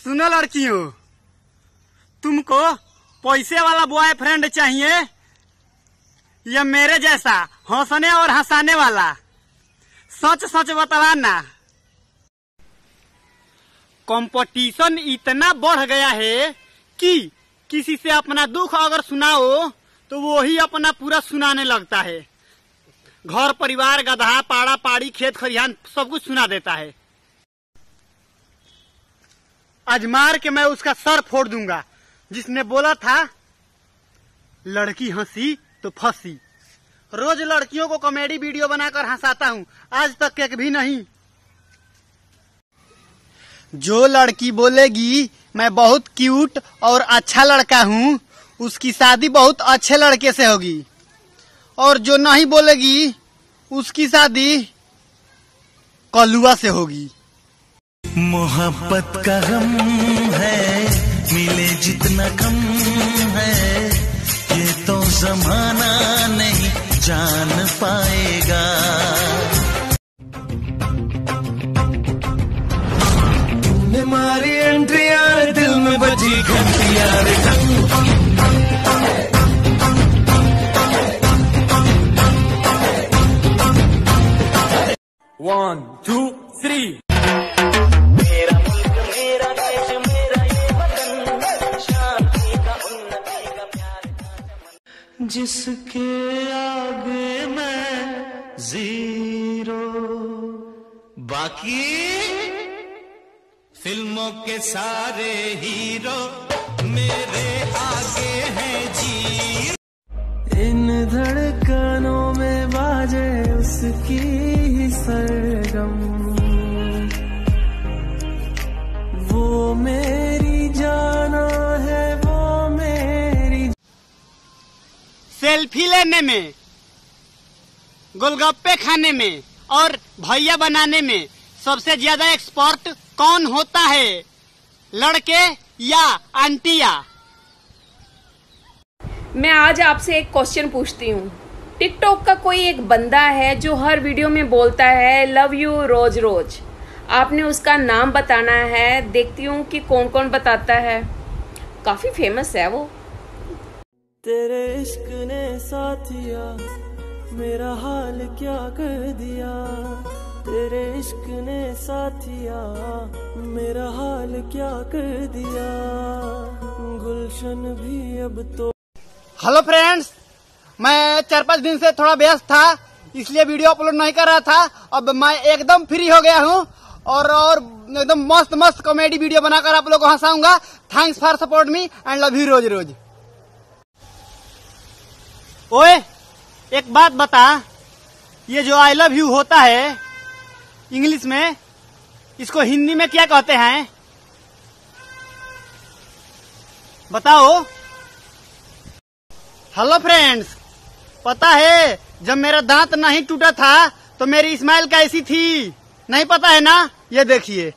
सुनो, लड़कियों। तुमको पैसे वाला बॉयफ्रेंड चाहिए। या मेरे जैसा हंसने और हंसाने वाला। सच सच बतलाना कंपटीशन इतना बढ़ गया है कि किसी से अपना दुख अगर सुनाओ तो वो ही अपना पूरा सुनाने लगता है। घर, परिवार गधा पाड़ा, पाड़ी, खेत खरिहान सब कुछ सुना देता है। आज मार के मैं उसका सर फोड़ दूँगा। जिसने बोला था, लड़की हँसी तो फंसी। रोज लड़कियों को कॉमेडी वीडियो बनाकर हंसाता हूँ, आज तक एक भी नहीं। जो लड़की बोलेगी, मैं बहुत क्यूट और अच्छा लड़का हूँ, उसकी शादी बहुत अच्छे लड़के से होगी। और जो नहीं बोलेगी, उसकी शादी कलुआ से होगी। मोहब्बत का गम है मिले जितना कम है। ये तो जमाना नहीं जान पाएगा। तुमने मारी एंट्री यार दिल में बजी घंटी यार One, two, three. जिसके आगे मैं ज़ीरो। बाकी फ़िल्मों के सारे हीरो मेरे आगे हैं जी इन धड़कनों में बाजे उसकी सरगम। वो मेरी सेल्फी लेने में गोलगप्पे खाने में और भैया बनाने में सबसे ज़्यादा एक्सपर्ट कौन होता है? लड़के या आंटिया? मैं आज आपसे एक क्वेश्चन पूछती हूँ। टिकटॉक का कोई एक बंदा है जो हर वीडियो में बोलता है लव यू रोज रोज। आपने उसका नाम बताना है देखती हूँ कि कौन कौन बताता है। काफ़ी फ़ेमस है वो। तेरे इश्क ने साथिया मेरा हाल क्या कर दिया? तेरे इश्क ने साथिया मेरा हाल क्या कर दिया? गुलशन भी अब तो हेलो फ्रेंड्स, मैं चार पाँच दिन से थोड़ा व्यस्त था, इसलिए वीडियो अपलोड नहीं कर रहा था। अब मैं एकदम फ्री हो गया हूँ और और एकदम मस्त मस्त कॉमेडी वीडियो बनाकर आप लोग को हंसाऊँगा। Thanks for support me and love you रोज रोज ओए, एक बात बता। ये जो आई लव यू होता है इंग्लिश में, इसको हिंदी में क्या कहते हैं? बताओ। हेलो फ्रेंड्स पता है, जब मेरा दांत नहीं टूटा था तो मेरी स्माइल कैसी थी? नहीं पता है ना? ये देखिए।